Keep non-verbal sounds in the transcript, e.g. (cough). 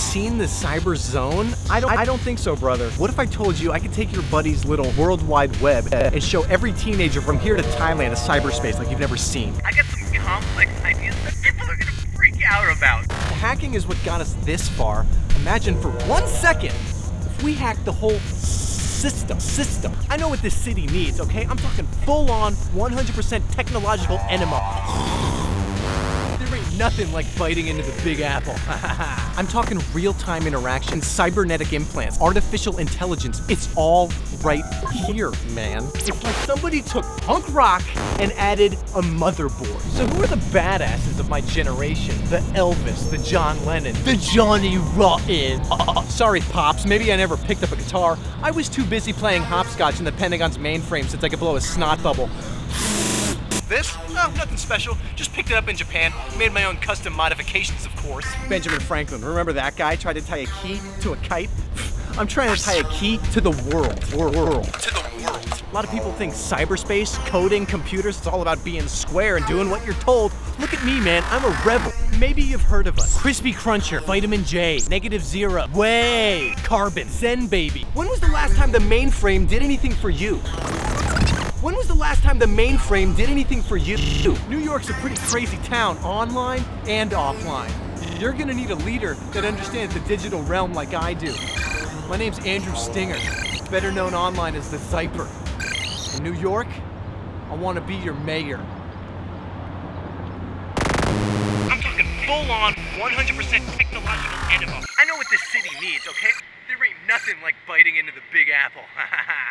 seen the cyber zone? I don't I don't think so, brother. What if I told you I could take your buddy's little world wide web and show every teenager from here to Thailand a cyberspace like you've never seen? I got some complex ideas that people are gonna freak out about. Hacking is what got us this far. Imagine for one second if we hacked the whole system. System. I know what this city needs, okay? I'm talking full on 100% technological enema. Nothing like biting into the Big Apple. (laughs) I'm talking real time interaction, cybernetic implants, artificial intelligence. It's all right here, man. It's like somebody took punk rock and added a motherboard. So, who are the badasses of my generation? The Elvis, the John Lennon, the Johnny Rotten. Uh, sorry, Pops, maybe I never picked up a guitar. I was too busy playing hopscotch in the Pentagon's mainframe since I could blow a snot bubble. This? Oh, nothing special. Just picked it up in Japan. Made my own custom modifications, of course. Benjamin Franklin, remember that guy? Tried to tie a key to a kite? I'm trying to tie a key to the world. World. world. To the world. A lot of people think cyberspace, coding, computers, it's all about being square and doing what you're told. Look at me, man. I'm a rebel. Maybe you've heard of us. Crispy Cruncher, Vitamin J, Negative Zero, Way, Carbon, Zen Baby. When was the last time the mainframe did anything for you? When was the last time the mainframe did anything for you? New York's a pretty crazy town, online and offline. You're gonna need a leader that understands the digital realm like I do. My name's Andrew Stinger, better known online as the Zyper. In New York, I wanna be your mayor. I'm talking full on 100% technological enema. I know what this city needs, okay? There ain't nothing like biting into the Big Apple. (laughs)